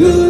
Yıkılsın